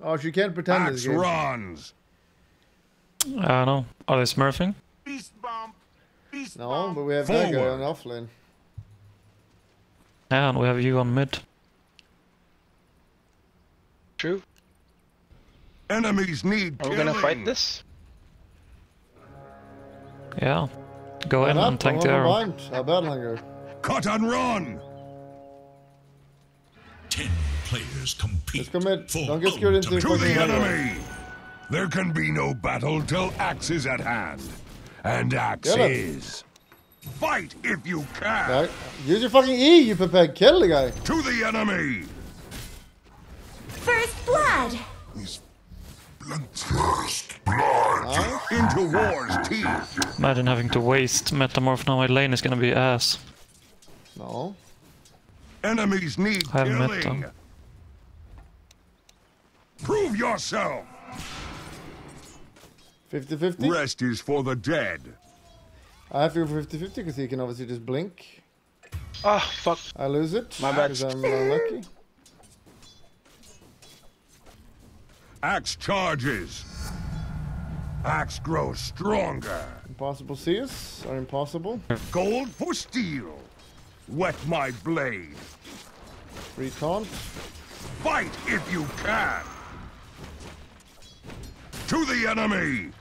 Oh, she can't pretend this Axe game. runs. I don't know. Are they smurfing? Beast bomb. Beast No, but we have that guy on offlane. And we have you on mid. True. Enemies need Are we killing. gonna fight this? Yeah. Go Why in not? and tank Don't the arrow. mind. I'll battle hunger. Cut and run. Ten players compete. Just commit. Don't get scared into To the fucking hunger. enemy. There can be no battle till axe is at hand. And axe is. Fight if you can. Right. Use your fucking E, you Pepe. Kill the guy. To the enemy. First blood. Nice. Into war's teeth. Imagine having to waste metamorph now. My lane is gonna be ass. No. Enemies need I haven't met killing. them. Prove yourself. 50-50. Rest is for the dead. I have to go for 50-50 because he can obviously just blink. Ah, fuck. I lose it. My bad. Because I'm unlucky. Axe charges. Axe grows stronger. Impossible CS are impossible. Gold for steel. Wet my blade. Free taunt. Fight if you can. To the enemy.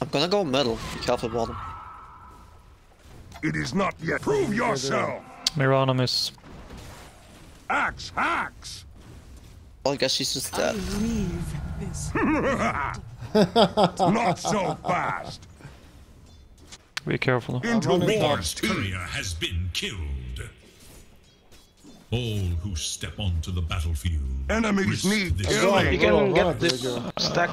I'm gonna go middle. Be careful bottom. It is not yet. Prove yourself. Mirana Axe, Axe. Well, I guess she's just dead. Not so fast. Be careful. Into running war's Courier has been killed. All who step onto the battlefield. Enemies risk need this killing. You can go on, get this go on. stack.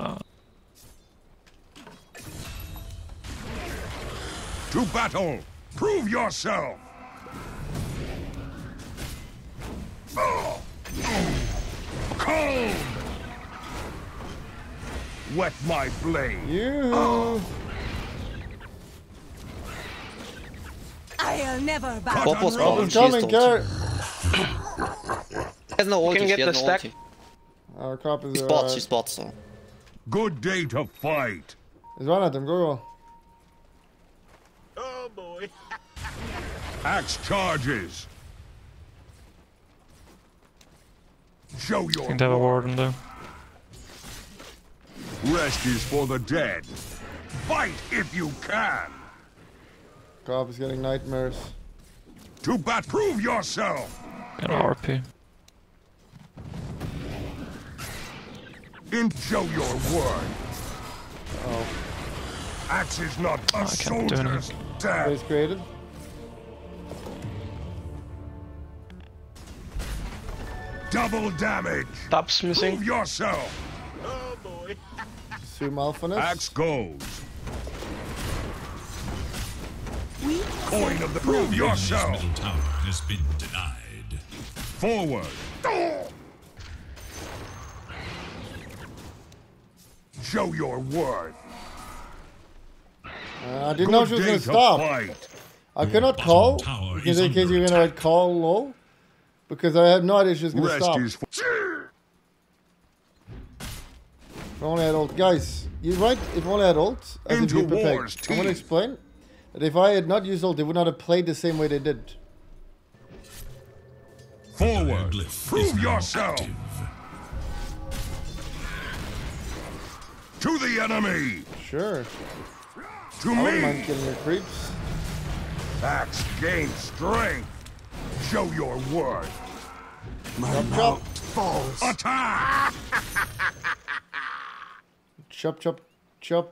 To battle. Prove yourself. Oh. oh. Cold. Wet my blade. You. I'll never bow. Cut Bob was and bottom. run. She has Coming, ulti. Carrot. She has no ulti. can She get has the no stack. ulti. Our cop is She spots. She spots. So. Good day to fight. He's one at them. Go, go. Oh boy. Axe charges. Show your think they have a warden there. Rest is for the dead. Fight if you can. Cop is getting nightmares. To bat, prove yourself. Got an RP. In show your word. Oh. Axe is not a I can't do soldier's anything. death. Base created. Double damage. Tops missing. Prove yourself. Oh, Zoom Alphaness. Axe goes. Coin of the prove This yourself. middle tower has been denied. Forward. Show your worth. Uh, I didn't know she was gonna stop. fight. I cannot call. tower In case you're gonna call low. Because I had no idea she was gonna Rest stop. Is for... If I only had ult. Guys, you're right. If I only had ult, as Into a Pepe. war's I want to explain that if I had not used ult, they would not have played the same way they did. Forward. Glyph Prove yourself. active. To the enemy. Sure. To I wouldn't mind me. killing your creeps. Axe gain strength. Show your worth. My Chop chop. Attack. Chop chop. Chop.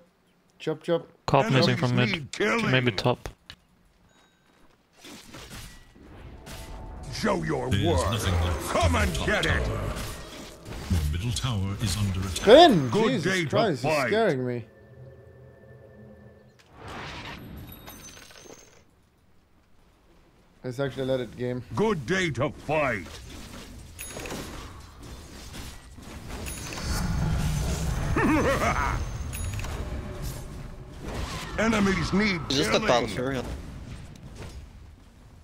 Chop chop. Cop missing from mid. killing. Maybe top. Show your There's worth. nothing left. Come and Top get it. tower. Your middle tower is under attack. Finn! Good Jesus day to Christ, he's fight. scaring me. Let's actually let it game. Good day to fight. Enemies need You just got Battle killing. Fury on.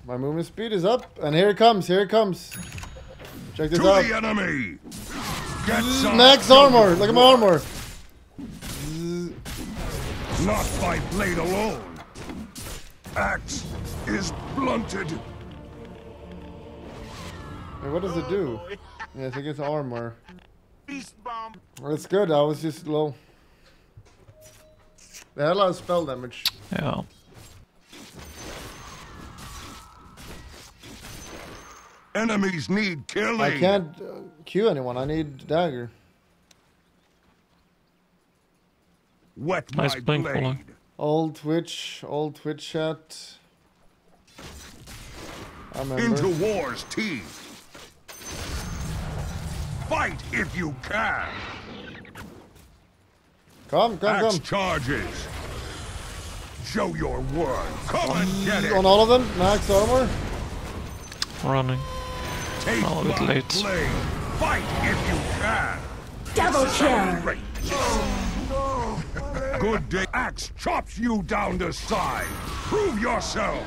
My movement speed is up, and here it comes. Here it comes. Check this To out. the enemy. Get some. Max armor. Look at my armor. Not by blade alone. Axe is blunted. Wait, what does it do? Yeah, I think it's armor. Well, it's good. I was just low. They had a lot of spell damage. Yeah. Enemies need killing. I can't uh, Q anyone. I need dagger. Wet Nice my blink, blade. Polo. Old Twitch, old Twitch chat. I remember. Into war's teeth. Fight if you can. Come, come, Axe come. charges. Show your worth. Come and mm, get it. On all of them, max armor. Running. Take Oh, a bit late. blade. Fight if you can. Double kill. Good day. Axe chops you down to size. Prove yourself.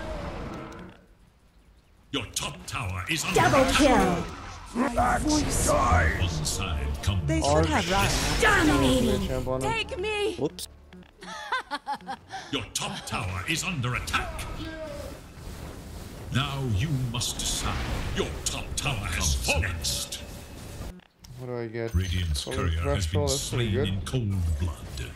Your top tower is under Double attack. kill. Axe dies. One side comes They should have Ryan. Dominating. Champ on him. Take me. Whoops. Your top tower is under attack. Now you must decide. Your top tower has fallen. Next. What do I get? Radiant's Solid courier has been that's slain good. in cold blood.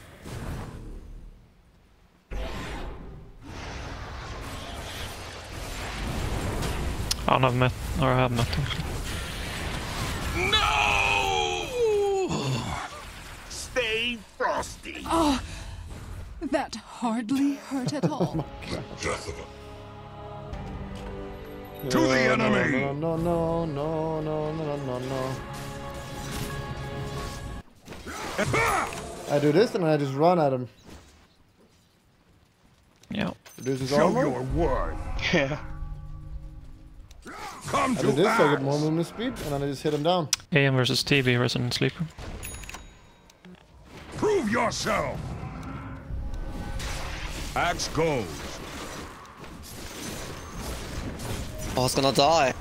I don't have met or I have metal. No! Stay frosty. Oh, that hardly hurt at all. Death of a... To the enemy! No, no, no, no, no, no, no, I do this and I just run at him. Yeah. Show your worth. Yeah. Come I to do this, I get more movement speed, and then I just hit him down. AM versus TB Resident Sleeper. Prove yourself. Axe goes. Oh, it's gonna die.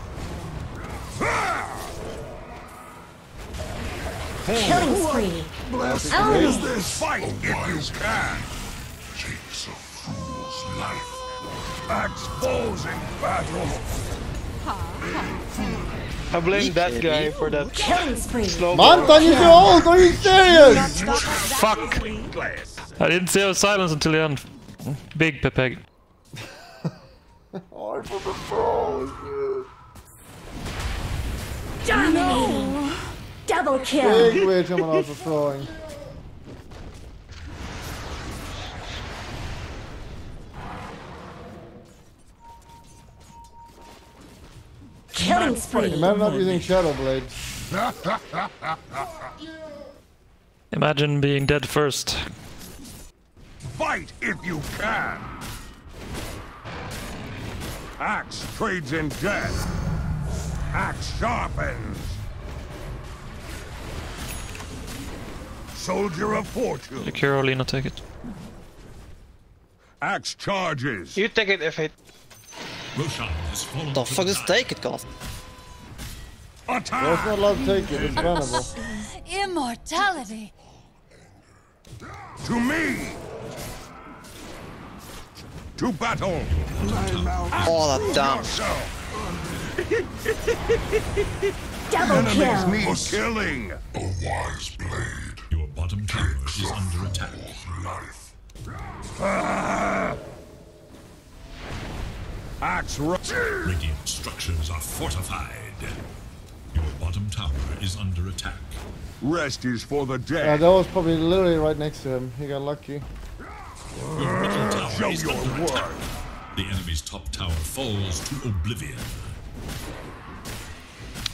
Killing spree. Is this oh. fight if you can? Takes a fool's life. Axe falls in battle. I blame that guy for that Killing spree. slow Mantan, you're too old! Are you serious? Fuck! I didn't see a silence until the end. Big Pepeg. Hard for the pros, dude. Dominating. Double kill. Big way coming out for throwing. Killing spree. Imagine not using Shadow Blade. Imagine being dead first. Fight if you can. Axe trades in death. Axe sharpens. Soldier of fortune. The Carolina take it. Axe charges. You take it, if it. Roshan has fallen The fuck the is take it, God? Attack! That's not love taking, it's cannibal. Immortality! To me! To battle! All oh, that. Double kill! Need for killing! A wise blade. Your bottom tower is under attack. Life. Ah! Axe Radiant structures are fortified. Your bottom tower is under attack. Rest is for the Yeah, dead. that was probably literally right next to him. He got lucky. Your middle tower Show is your under attack. The enemy's top tower falls to oblivion.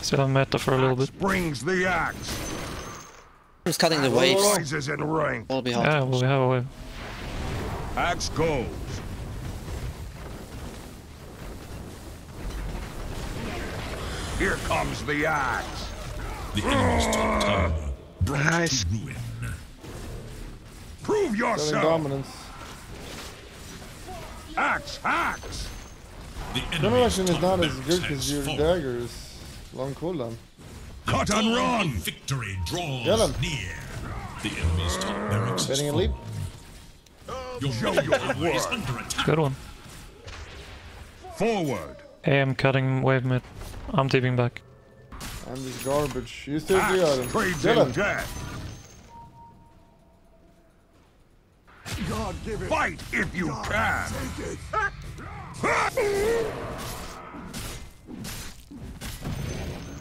Still have meta for a little bit. Brings the axe. Who's cutting the waves? Rises in rank. Will be hard. Yeah, we have a wave. Axe goes. Here comes the axe. The enemy's top tower brought Nice. to ruin. Prove Showing yourself. dominance. Axe axe. The Gun enemy's rushing is not as good has because your fallen. dagger is long cooldown. Cut and run! Victory draws Get 'em. near. The enemy's top barracks has Betting a leap. fallen. Your Show your tower is under attack. Good one. Forward! Hey, I am cutting wave mid. I'm TPing back. I'm just garbage. You still the Axe item. trades Get in him. death! Fight if you can!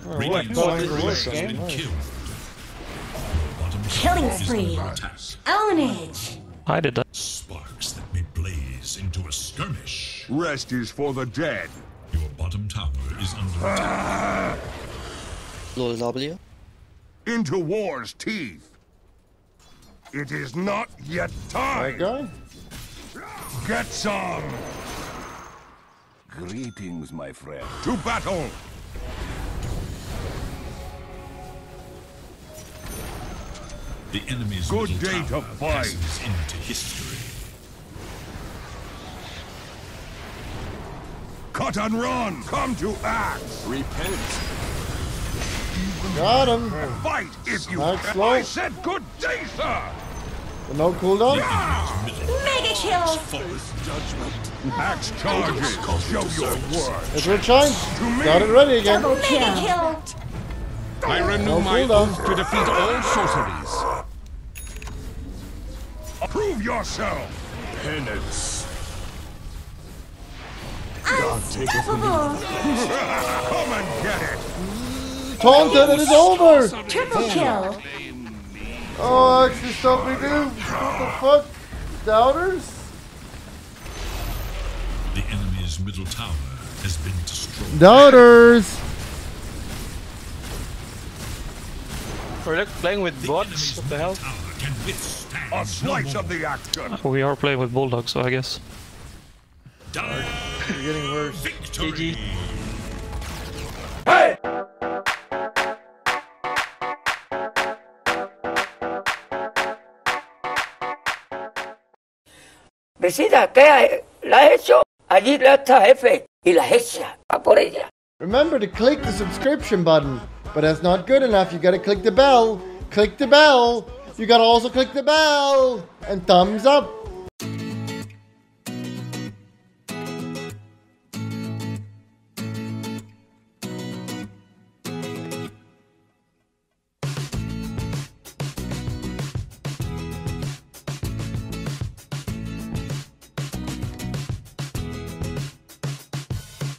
Oh, Radiant's what? top Going for barracks has been killed. Killing spree. under attack. Ownage. I did that. Sparks that may blaze into a skirmish. Rest is for the dead. Your bottom tower is under W. Into war's teeth. It is not yet That time. guy? Get some. Greetings, my friend. To battle. The enemy's Good day to tower fight. into history. Cut and run. Come to axe. Repent. Got him. Fight if you Axe can. slow. I said good day, sir. No cooldown? Middle Mega kill. fallen. Axe charges. Show your worth. It's recharged. Got it ready again. Double kill. kill. I renew No my oath to defeat all sorceries. Prove yourself. Penance. Unstoppable. Come and get it. Taunted and it's over. Triple kill. Oh, actually stop me, dude. What the fuck? Doubters? The enemy's middle tower has been destroyed. Doubters. We're like playing with The bots. What the hell? tower can withstand A slice of the action. We are playing with Bulldog, so I guess. Die You're getting worse. victory. Vecina, ¿qué la ha hecho? Allí la está F y la hecha. Va por ella. Remember to click the subscription button. But that's not good enough. You gotta click the bell. Click the bell. You gotta also click the bell. And thumbs up.